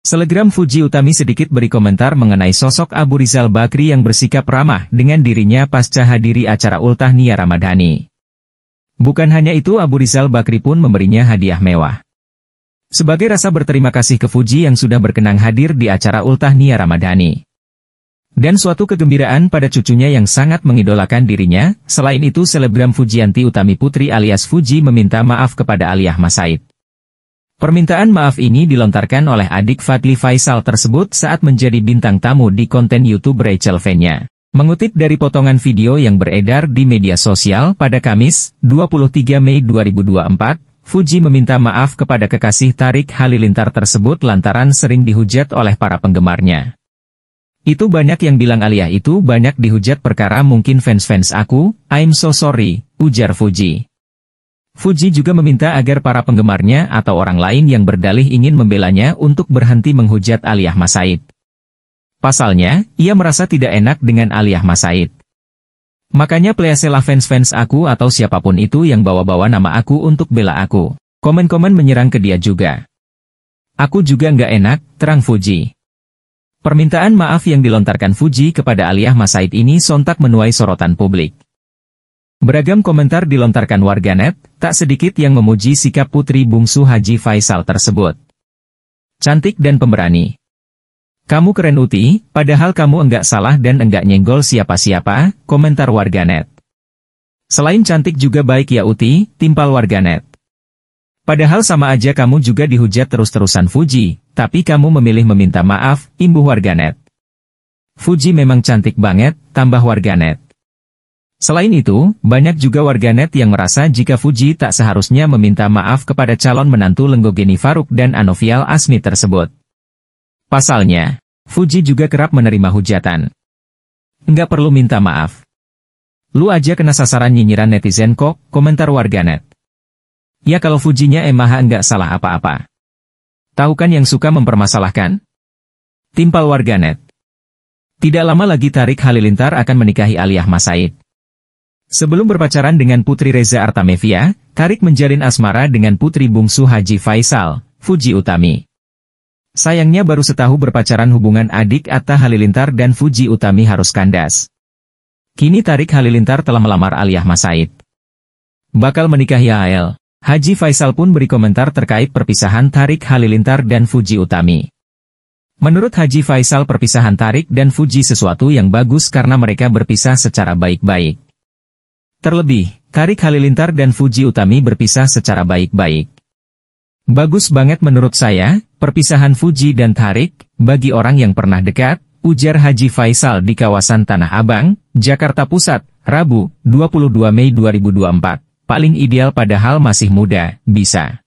Selegram Fuji Utami sedikit beri komentar mengenai sosok Abu Rizal Bakri yang bersikap ramah dengan dirinya pasca hadiri acara ultah Nia Ramadhani. Bukan hanya itu Abu Rizal Bakri pun memberinya hadiah mewah. Sebagai rasa berterima kasih ke Fuji yang sudah berkenang hadir di acara ultah Nia Ramadhani. Dan suatu kegembiraan pada cucunya yang sangat mengidolakan dirinya, selain itu selebgram Fujianti Utami Putri alias Fuji meminta maaf kepada Aliyah Masaid. Permintaan maaf ini dilontarkan oleh adik Fadli Faisal tersebut saat menjadi bintang tamu di konten YouTube Rachel Venya. Mengutip dari potongan video yang beredar di media sosial pada Kamis, 23 Mei 2024, Fuji meminta maaf kepada kekasih Tarik Halilintar tersebut lantaran sering dihujat oleh para penggemarnya. Itu banyak yang bilang Alia itu banyak dihujat perkara mungkin fans-fans aku, I'm so sorry, ujar Fuji. Fuji juga meminta agar para penggemarnya atau orang lain yang berdalih ingin membelanya untuk berhenti menghujat Aliyah Masaid. Pasalnya, ia merasa tidak enak dengan Aliyah Masaid. Makanya pleaselah fans-fans aku atau siapa pun itu yang bawa-bawa nama aku untuk bela aku. Komen-komen menyerang ke dia juga. Aku juga nggak enak, terang Fuji. Permintaan maaf yang dilontarkan Fuji kepada Aliyah Masaid ini sontak menuai sorotan publik. Beragam komentar dilontarkan warganet, tak sedikit yang memuji sikap putri bungsu Haji Faisal tersebut. Cantik dan pemberani. Kamu keren Uti, padahal kamu enggak salah dan enggak nyenggol siapa-siapa, komentar warganet. Selain cantik juga baik ya Uti, timpal warganet. Padahal sama aja kamu juga dihujat terus-terusan Fuji, tapi kamu memilih meminta maaf, imbuh warganet. Fuji memang cantik banget, tambah warganet. Selain itu, banyak juga warganet yang merasa jika Fuji tak seharusnya meminta maaf kepada calon menantu Lenggogeni Faruk dan Anovial Asmi tersebut. Pasalnya, Fuji juga kerap menerima hujatan. Nggak perlu minta maaf. Lu aja kena sasaran nyinyiran netizen kok, komentar warganet. Ya kalau Fujinya emah nggak salah apa-apa. Tahu kan yang suka mempermasalahkan? Timpal warganet. Tidak lama lagi Tarik Halilintar akan menikahi Aliyah Masaid. Sebelum berpacaran dengan Putri Reza Artamevia, Tarik menjalin asmara dengan Putri Bungsu Haji Faisal, Fuji Utami. Sayangnya baru setahu berpacaran hubungan adik Atta Halilintar dan Fuji Utami harus kandas. Kini Tarik Halilintar telah melamar Aliyah Masaid. Bakal menikahi AL. Haji Faisal pun beri komentar terkait perpisahan Tarik Halilintar dan Fuji Utami. Menurut Haji Faisal perpisahan Tarik dan Fuji sesuatu yang bagus karena mereka berpisah secara baik-baik. Terlebih, Tarik Halilintar dan Fuji Utami berpisah secara baik-baik. Bagus banget menurut saya, perpisahan Fuji dan Tarik, bagi orang yang pernah dekat, ujar Haji Faisal di kawasan Tanah Abang, Jakarta Pusat, Rabu, 22 Mei 2024. Paling ideal padahal masih muda, bisa.